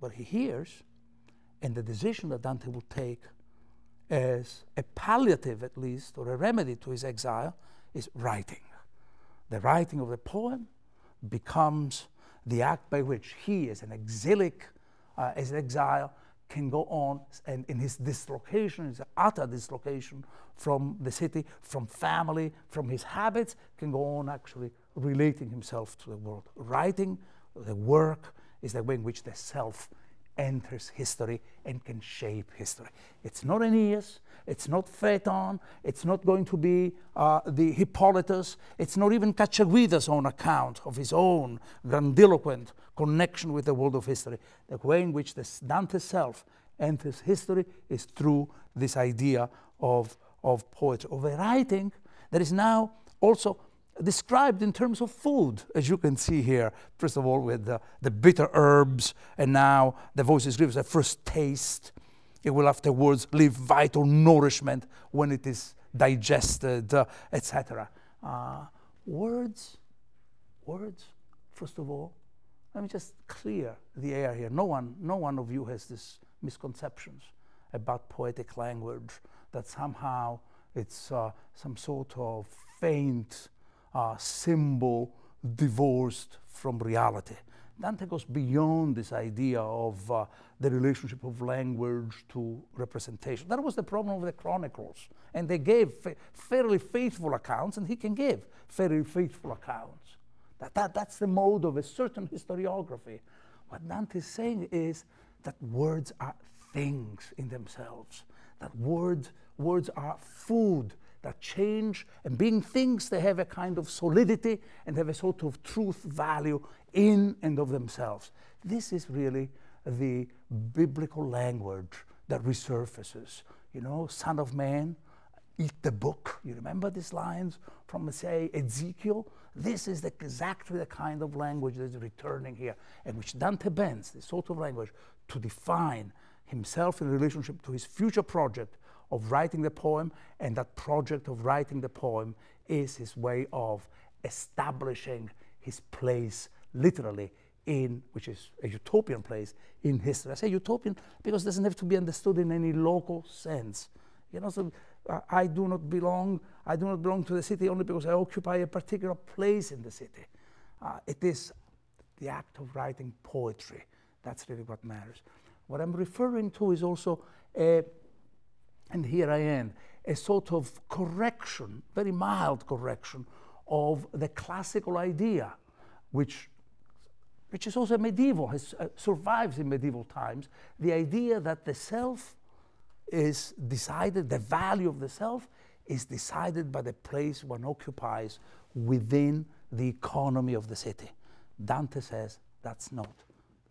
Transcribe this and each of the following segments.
what he hears and the decision that Dante will take as a palliative, at least, or a remedy to his exile is writing. The writing of the poem becomes the act by which he, as an exilic, uh, as an exile, can go on and in his dislocation, his utter dislocation from the city, from family, from his habits, can go on actually relating himself to the world. Writing, the work, is the way in which the self enters history and can shape history. It's not Aeneas, it's not Phaeton, it's not going to be uh, the Hippolytus, it's not even Cacciaguida's own account of his own grandiloquent connection with the world of history. The way in which the Dante self enters history is through this idea of, of poetry, of a writing that is now also described in terms of food, as you can see here. First of all, with the, the bitter herbs, and now the voices gives a first taste. It will afterwards leave vital nourishment when it is digested, uh, etc. Uh, words, words, first of all, let me just clear the air here. No one, no one of you has these misconceptions about poetic language that somehow it's uh, some sort of faint uh, symbol divorced from reality. Dante goes beyond this idea of uh, the relationship of language to representation. That was the problem of the chronicles. And they gave fa fairly faithful accounts, and he can give fairly faithful accounts. That, that, that's the mode of a certain historiography. What Dante is saying is that words are things in themselves, that words, words are food that change, and being things, they have a kind of solidity and have a sort of truth value in and of themselves. This is really the biblical language that resurfaces. You know, Son of Man, eat the book. You remember these lines from, say, Ezekiel? This is the, exactly the kind of language that is returning here, and which Dante bends, this sort of language, to define himself in relationship to his future project of writing the poem, and that project of writing the poem is his way of establishing his place literally in, which is a utopian place in history. I say utopian because it doesn't have to be understood in any local sense. You know, so uh, I do not belong, I do not belong to the city only because I occupy a particular place in the city. Uh, it is the act of writing poetry. That's really what matters. What I'm referring to is also a and here I am, a sort of correction, very mild correction, of the classical idea, which, which is also medieval, has, uh, survives in medieval times, the idea that the self is decided, the value of the self is decided by the place one occupies within the economy of the city. Dante says that's not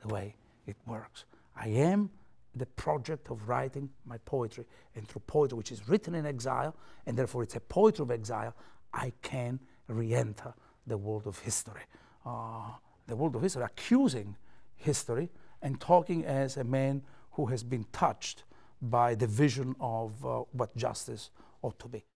the way it works. I am the project of writing my poetry. And through poetry, which is written in exile, and therefore it's a poetry of exile, I can re enter the world of history. Uh, the world of history, accusing history and talking as a man who has been touched by the vision of uh, what justice ought to be.